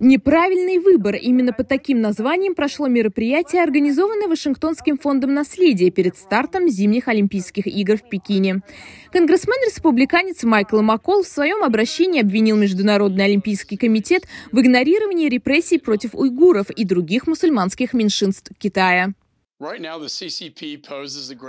Неправильный выбор. Именно под таким названием прошло мероприятие, организованное Вашингтонским фондом наследия перед стартом зимних Олимпийских игр в Пекине. Конгрессмен-республиканец Майкл Маккол в своем обращении обвинил Международный Олимпийский комитет в игнорировании репрессий против уйгуров и других мусульманских меньшинств Китая.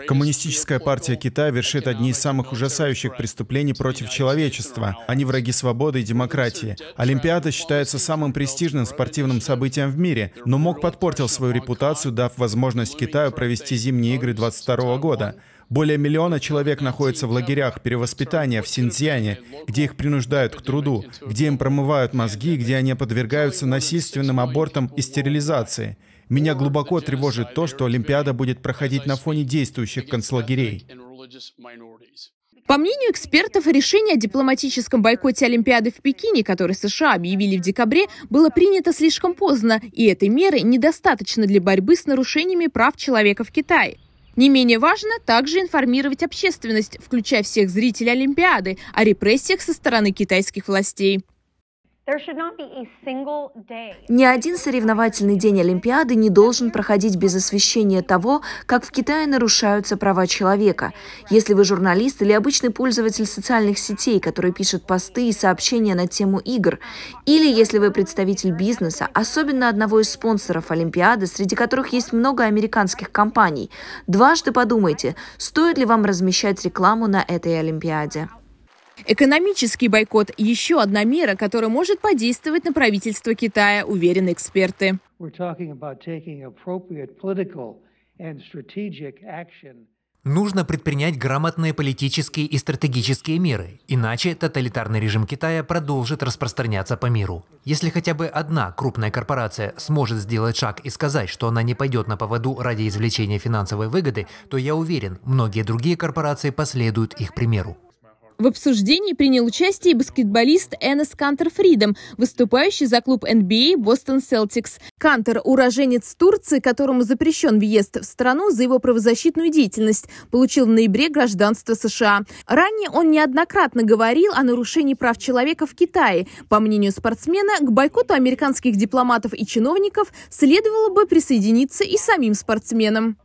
Коммунистическая партия Китая вершит одни из самых ужасающих преступлений против человечества. Они враги свободы и демократии. Олимпиада считается самым престижным спортивным событием в мире, но МОК подпортил свою репутацию, дав возможность Китаю провести зимние игры 2022 года. Более миллиона человек находятся в лагерях перевоспитания в Синьцзяне, где их принуждают к труду, где им промывают мозги, где они подвергаются насильственным абортам и стерилизации. Меня глубоко тревожит то, что Олимпиада будет проходить на фоне действующих концлагерей. По мнению экспертов, решение о дипломатическом бойкоте Олимпиады в Пекине, который США объявили в декабре, было принято слишком поздно, и этой меры недостаточно для борьбы с нарушениями прав человека в Китае. Не менее важно также информировать общественность, включая всех зрителей Олимпиады, о репрессиях со стороны китайских властей. Ни один соревновательный день Олимпиады не должен проходить без освещения того, как в Китае нарушаются права человека. Если вы журналист или обычный пользователь социальных сетей, который пишет посты и сообщения на тему игр, или если вы представитель бизнеса, особенно одного из спонсоров Олимпиады, среди которых есть много американских компаний, дважды подумайте, стоит ли вам размещать рекламу на этой Олимпиаде. Экономический бойкот – еще одна мера, которая может подействовать на правительство Китая, уверены эксперты. Нужно предпринять грамотные политические и стратегические меры, иначе тоталитарный режим Китая продолжит распространяться по миру. Если хотя бы одна крупная корпорация сможет сделать шаг и сказать, что она не пойдет на поводу ради извлечения финансовой выгоды, то я уверен, многие другие корпорации последуют их примеру. В обсуждении принял участие баскетболист Энес Кантер Фридом, выступающий за клуб NBA Бостон Celtics. Кантер – уроженец Турции, которому запрещен въезд в страну за его правозащитную деятельность, получил в ноябре гражданство США. Ранее он неоднократно говорил о нарушении прав человека в Китае. По мнению спортсмена, к бойкоту американских дипломатов и чиновников следовало бы присоединиться и самим спортсменам.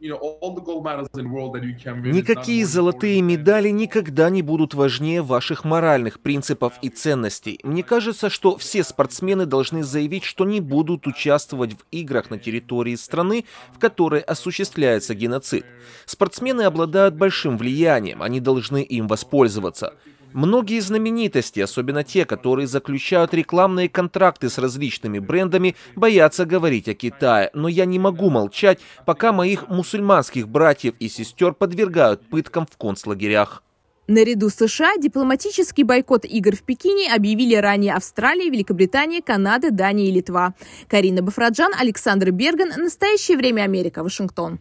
Никакие золотые медали никогда не будут важнее важнее ваших моральных принципов и ценностей. Мне кажется, что все спортсмены должны заявить, что не будут участвовать в играх на территории страны, в которой осуществляется геноцид. Спортсмены обладают большим влиянием, они должны им воспользоваться. Многие знаменитости, особенно те, которые заключают рекламные контракты с различными брендами, боятся говорить о Китае, но я не могу молчать, пока моих мусульманских братьев и сестер подвергают пыткам в концлагерях. Наряду с США дипломатический бойкот игр в Пекине объявили ранее Австралия, Великобритания, Канада, Дания и Литва. Карина Бафраджан, Александр Берган. Настоящее время Америка. Вашингтон.